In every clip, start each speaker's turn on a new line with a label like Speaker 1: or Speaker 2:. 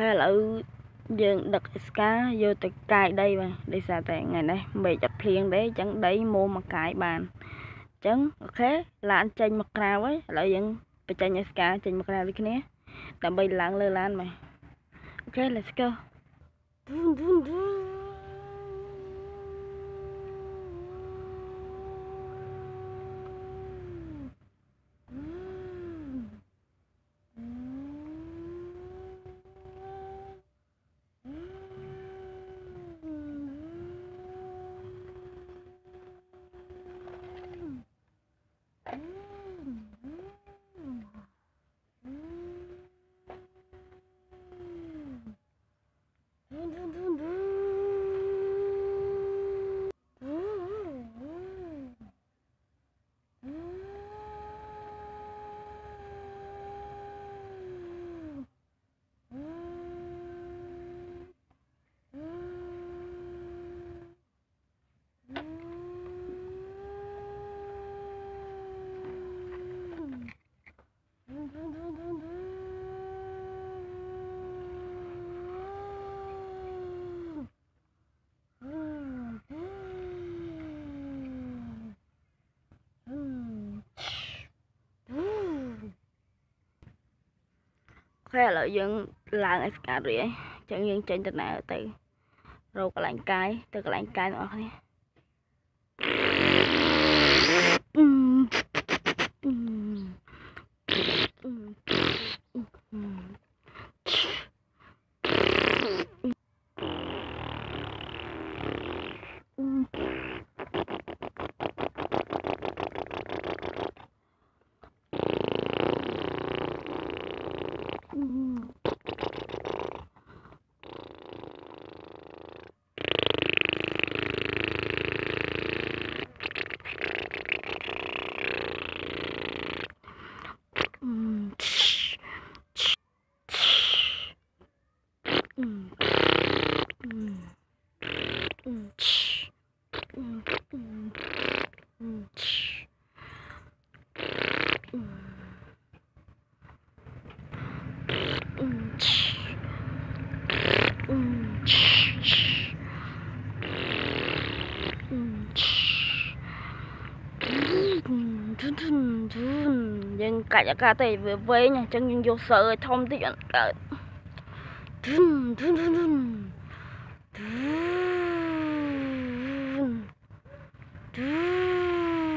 Speaker 1: ខែឥឡូវយើងដឹកអេស្កាយកទៅកាយដីបាទដោយសារតែថ្ងៃនេះមេឃអត់ភ្លៀងទេអញ្ចឹងដីមុំមកកាយបានអញ្ចឹងអូខេឡានចេញមកក្រៅហើយឥឡូវយើងបញ្ចេញអេស្កាចេញមកក្រៅដូចគ្នាដើម្បីឡើងលើឡានបាទអូខេ let's go ឌូនឌូនឌូន Mm. ខែឥឡូវយើងឡើងអេស្កាតរួចហើយអញ្ចឹងយើងចេញដំណើរទៅរកកន្លែងកាយទៅកន្លែងកាយបងប្អូន យើងកាច់អាកាសទៅវាវែងអញ្ចឹងយើងយកសើឲ្យធំតិចអត់កើតធឹនធឹនធឹនធឹនធឹនធឹ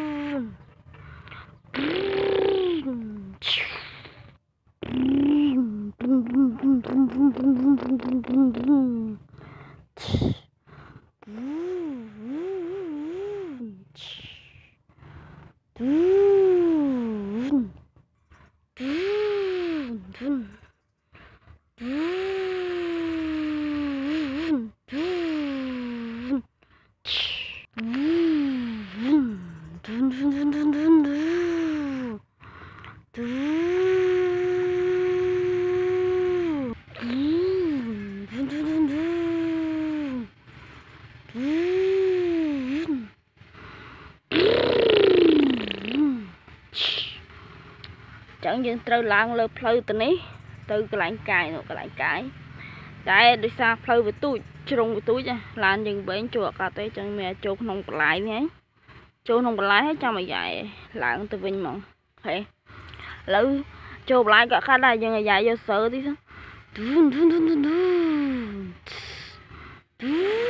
Speaker 1: ចឹង យើងត្រូវឡើងលើផ្លូវទៅនេះទៅកន្លែងកាយនោះកន្លែងកាយតែដោយសារផ្លូវវាទូចជ្រុងវាទូចឡានយើងវែងចូលអាកាសទេចឹងមានចូលក្នុងបន្លាយនេះហើយចូលក្នុងបន្លាយហើយចាំអាយ៉ៃឡើងទៅវិញហ្មងអូខេឥឡូវចូលបន្លាយក៏ខាត់ដែរយើងអាយ៉ៃយកសើទីទៅឌូនឌូនឌូនឌូនឌូន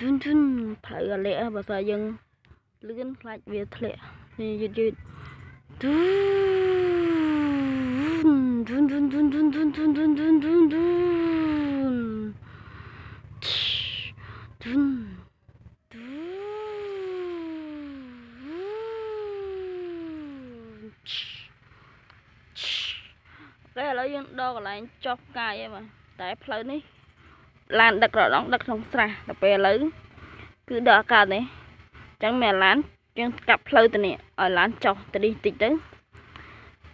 Speaker 1: ធុនផ្លូវអាលាក់បើស្អីយើងលឿនខ្លាចវាធ្លាក់នេះយឺតយឺតធុនធុនធុនធុនធុនធុនធុនធុនធុនធុនធុនធុនតែឥឡូវយើងដល់កន្លែងចុះកាយហើយបាទតែផ្លូវនេះ ឡានដឹករដងដឹកក្នុងស្រះដល់ពេលឥឡូវគឺដល់អាកាសនេះអញ្ចឹងមានឡានយើងកាប់ផ្លូវទៅនេះឲ្យឡានចុះទៅនេះតិចទៅ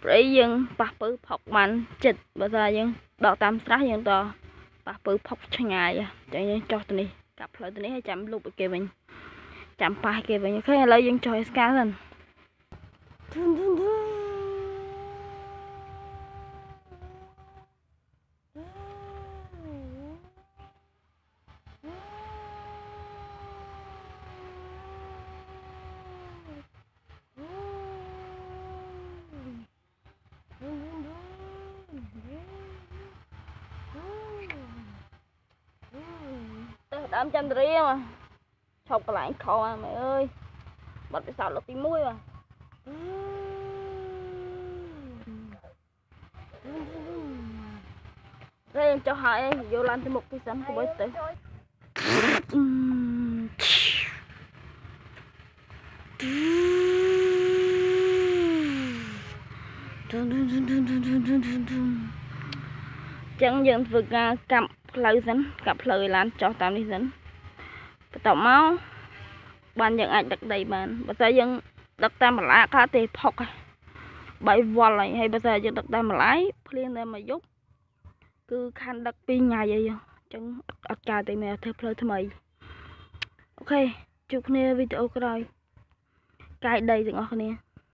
Speaker 1: ព្រៃយើងប៉ះពើផុកបានចិត្តបើថាយើងដកតាមស្រះយើងតប៉ះពើផុកឆ្ងាយអញ្ចឹងយើងចុះទៅនេះកាប់ផ្លូវទៅនេះឲ្យចាំលុបឲ្យគេវិញចាំប៉ះគេវិញអូខេឥឡូវយើងចុះឲ្យស្កាសិន ដើមចន្ទរាមកឈប់កន្លែងខោអាមែអើយបាត់ពិសោធន៍លើកទី1បាទតែចុះហើយយកឡានទៅមុខទីសិនកុំទៅចឹងយើងធ្វើការកាប់ ផ្លូវសិនកាប់ផ្លូវឲ្យឡានចុះតាមនេះសិនបន្ទាប់មកបានយើងអាចដឹកដីបានបើស្អីយើងដឹកតាមម្លាខ្លះទេផុកបាយវល់ហើយហើយបើស្អីយើងដឹកតាមម្លាយភ្លៀងតែមួយយប់គឺខានដឹកពីរថ្ងៃអីអញ្ចឹងអត់កើតទេមានធ្វើផ្លូវថ្មីអូខេជួបគ្នាវីដេអូក្រោយកាយដីទាំងអស់គ្នា